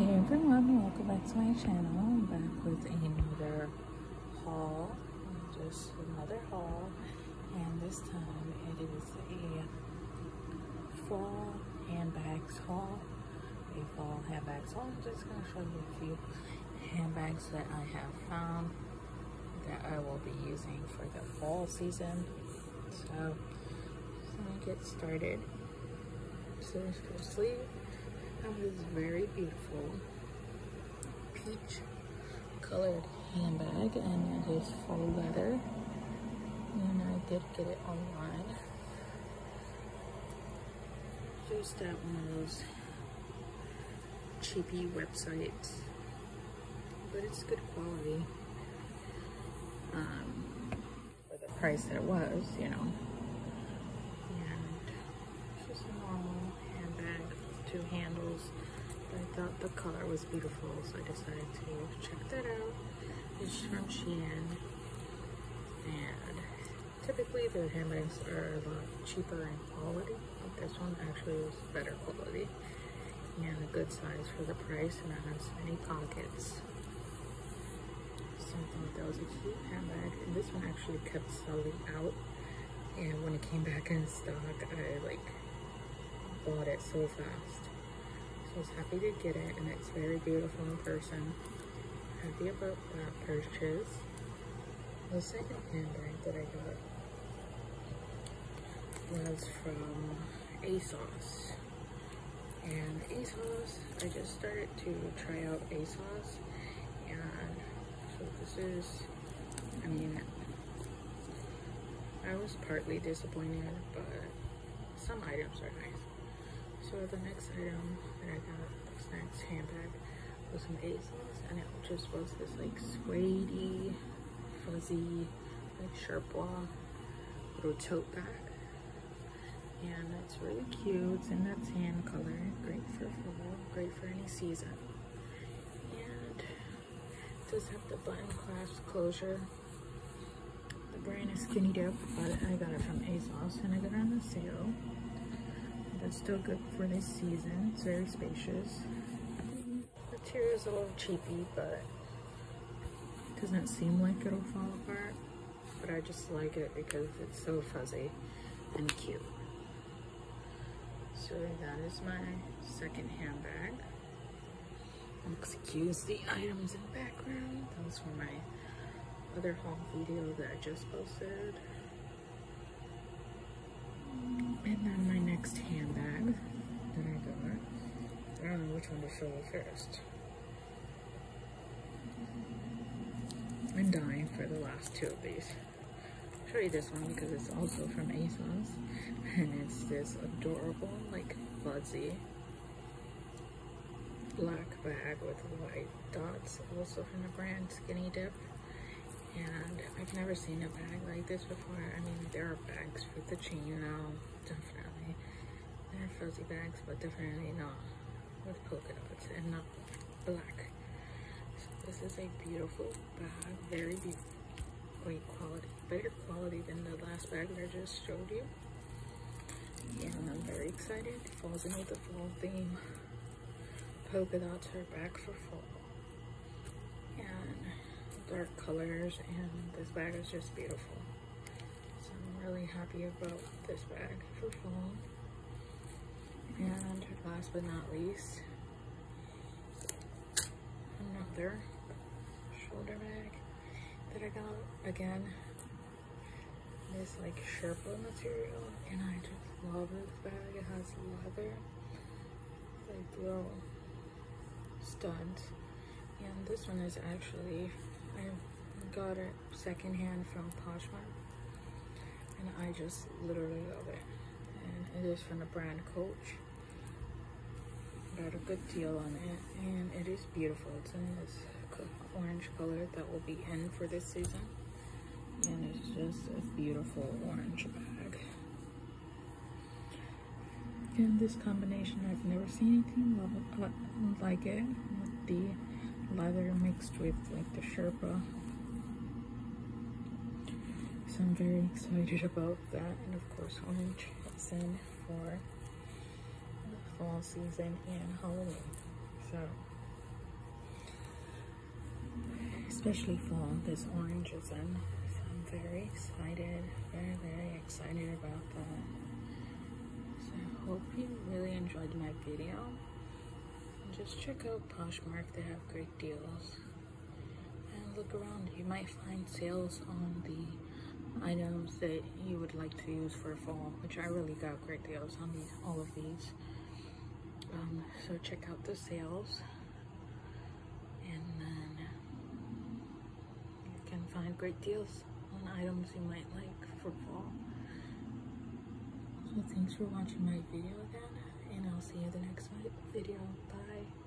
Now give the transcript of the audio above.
Hey everyone, welcome back to my channel. I'm back with another haul, just another haul, and this time it is a fall handbags haul, a fall handbags haul. I'm just going to show you a few handbags that I have found that I will be using for the fall season. So, going to get started. So firstly, have this very beautiful. Peach colored handbag and it is full leather. And I did get it online. Just at one of those cheapy websites. But it's good quality. Um, for the price that it was you know two handles. I thought the color was beautiful, so I decided to check that out. It's from Shein. And typically their handbags are a lot cheaper in quality, but this one actually was better quality and a good size for the price, and it has many pockets. So I thought that was a cute handbag, and this one actually kept selling out. And when it came back in stock, I like bought it so fast. So I was happy to get it and it's very beautiful in person. Happy about that purchase. The second handbag that I got was from ASOS. And ASOS, I just started to try out ASOS. And so this is, I mean, I was partly disappointed, but some items are nice. So the next item that I got, this next handbag, was some ASOS, and it just was this like suede fuzzy, like Sherpa little tote bag. And it's really cute. It's in that tan color. Great for fall, great for any season. And it does have the button clasp closure. The brand is Skinny Dip, but I got it from ASOS and I got it on the sale but still good for this season. It's very spacious. The material is a little cheapy, but it doesn't seem like it'll fall apart. But I just like it because it's so fuzzy and cute. So that is my second handbag. Excuse the items in the background. Was for my other haul video that I just posted. And then my next handbag that I got. I don't you first. I'm dying for the last two of these. I'll show you this one because it's also from ASOS. And it's this adorable, like fuzzy black bag with white dots. Also from the brand Skinny Dip and I've never seen a bag like this before. I mean, there are bags for the chain now, definitely. They're fuzzy bags, but definitely not with polka dots and not black. So this is a beautiful bag, very beautiful, great quality, better quality than the last bag that I just showed you. And I'm very excited. It falls in with the fall theme. Polka dots are back for fall And dark colors and this bag is just beautiful. So I'm really happy about this bag for fall. Last but not least, another shoulder bag that I got again. This like Sherpa material and I just love this bag. It has leather, like little studs. And this one is actually I got it secondhand from Poshmark and I just literally love it. And it is from the brand Coach. Got a good deal on it and it is beautiful. It's in this orange color that will be in for this season. And it's just a beautiful orange bag. And this combination, I've never seen anything uh, like it with the leather mixed with like the Sherpa. So I'm very excited about that. And of course, orange is in for fall season and Halloween. So especially fall. This orange is in, so I'm very excited, very, very excited about that. So I hope you really enjoyed my video. Just check out Poshmark, they have great deals. And look around, you might find sales on the items that you would like to use for fall, which I really got great deals on these, all of these. Um, so check out the sales and then you can find great deals on items you might like for fall. So thanks for watching my video again and I'll see you in the next video. Bye.